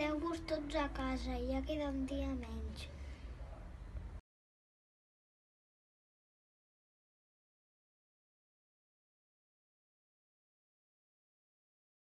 quedeu-vos tots a casa, ja queda un dia menys.